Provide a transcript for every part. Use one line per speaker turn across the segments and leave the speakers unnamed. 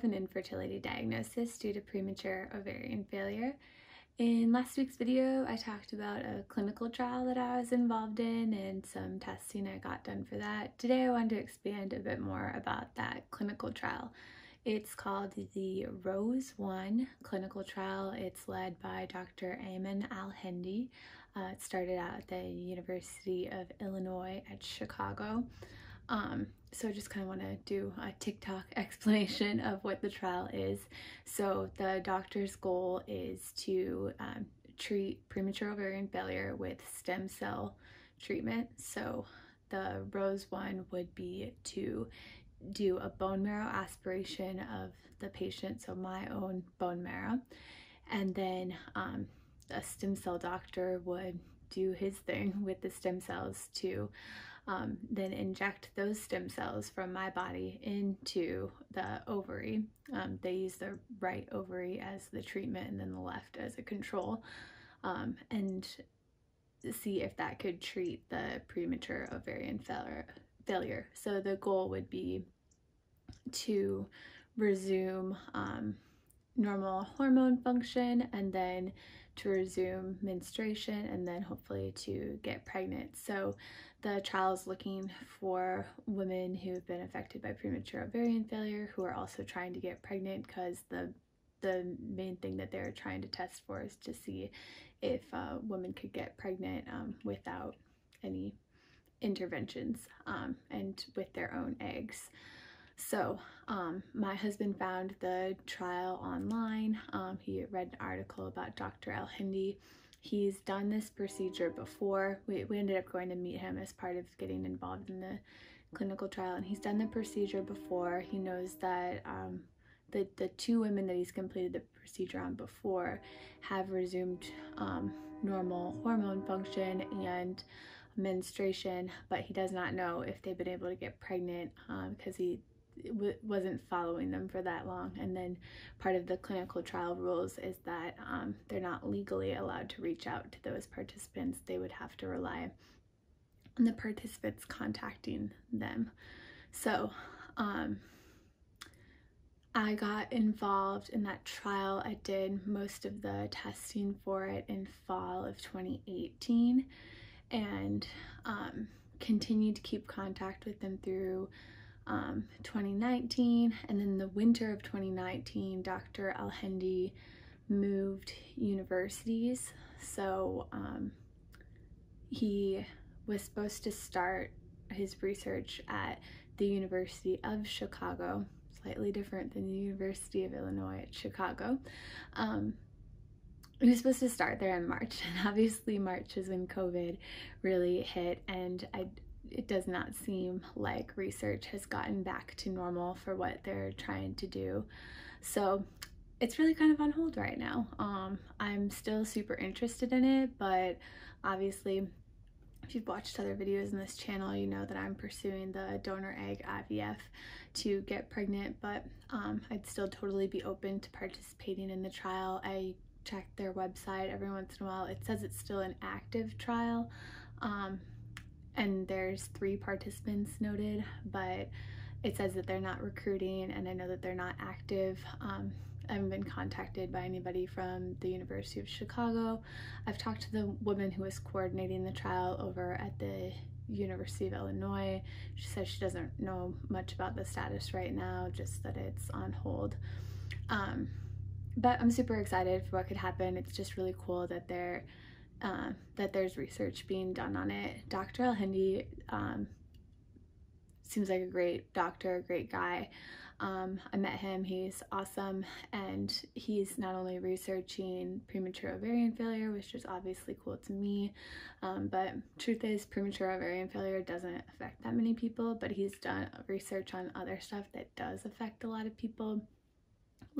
have an infertility diagnosis due to premature ovarian failure. In last week's video, I talked about a clinical trial that I was involved in and some testing I got done for that. Today, I wanted to expand a bit more about that clinical trial. It's called the ROSE 1 clinical trial. It's led by Dr. Ayman Al-Hendy. Uh, it started out at the University of Illinois at Chicago. Um, so I just kind of want to do a TikTok explanation of what the trial is. So the doctor's goal is to um, treat premature ovarian failure with stem cell treatment. So the ROSE one would be to do a bone marrow aspiration of the patient, so my own bone marrow, and then um, a stem cell doctor would do his thing with the stem cells to um, then inject those stem cells from my body into the ovary. Um, they use the right ovary as the treatment and then the left as a control, um, and see if that could treat the premature ovarian failure. Failure. So the goal would be to resume um, normal hormone function and then to resume menstruation and then hopefully to get pregnant. So the trial is looking for women who've been affected by premature ovarian failure who are also trying to get pregnant because the the main thing that they're trying to test for is to see if uh, women could get pregnant um, without any interventions um, and with their own eggs. So um, my husband found the trial online. Um, he read an article about Dr. Al-Hendy. He's done this procedure before. We, we ended up going to meet him as part of getting involved in the clinical trial and he's done the procedure before. He knows that um, the, the two women that he's completed the procedure on before have resumed um, normal hormone function and menstruation, but he does not know if they've been able to get pregnant because um, he wasn't following them for that long. And then part of the clinical trial rules is that um, they're not legally allowed to reach out to those participants. They would have to rely on the participants contacting them. So um, I got involved in that trial. I did most of the testing for it in fall of 2018 and um, continued to keep contact with them through um, 2019 and then the winter of 2019 Dr. Al-Hendy moved universities so um, he was supposed to start his research at the University of Chicago slightly different than the University of Illinois at Chicago um, he was supposed to start there in March and obviously March is when COVID really hit and I it does not seem like research has gotten back to normal for what they're trying to do. So it's really kind of on hold right now. Um, I'm still super interested in it, but obviously if you've watched other videos in this channel, you know that I'm pursuing the donor egg IVF to get pregnant, but um, I'd still totally be open to participating in the trial. I check their website every once in a while. It says it's still an active trial. Um, and there's three participants noted, but it says that they're not recruiting and I know that they're not active. Um, I haven't been contacted by anybody from the University of Chicago. I've talked to the woman who was coordinating the trial over at the University of Illinois. She says she doesn't know much about the status right now, just that it's on hold. Um, but I'm super excited for what could happen. It's just really cool that they're uh, that there's research being done on it. Dr. Al-Hendy um, seems like a great doctor, a great guy. Um, I met him, he's awesome, and he's not only researching premature ovarian failure, which is obviously cool to me, um, but truth is premature ovarian failure doesn't affect that many people, but he's done research on other stuff that does affect a lot of people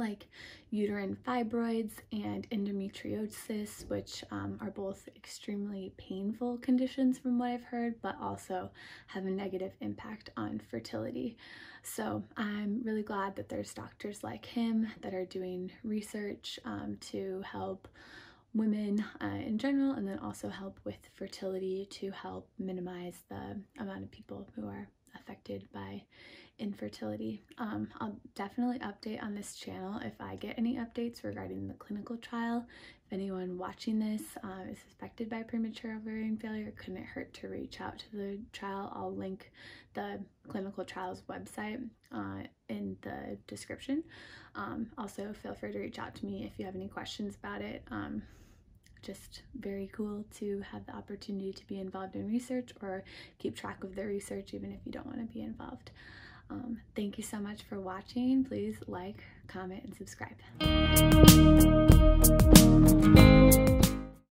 like uterine fibroids and endometriosis, which um, are both extremely painful conditions from what I've heard, but also have a negative impact on fertility. So I'm really glad that there's doctors like him that are doing research um, to help women uh, in general and then also help with fertility to help minimize the amount of people who are affected by infertility. Um, I'll definitely update on this channel if I get any updates regarding the clinical trial. If anyone watching this uh, is affected by premature ovarian failure, couldn't hurt to reach out to the trial? I'll link the clinical trials website uh, in the description. Um, also, feel free to reach out to me if you have any questions about it. Um, just very cool to have the opportunity to be involved in research or keep track of the research even if you don't want to be involved. Um, thank you so much for watching. Please like, comment, and subscribe.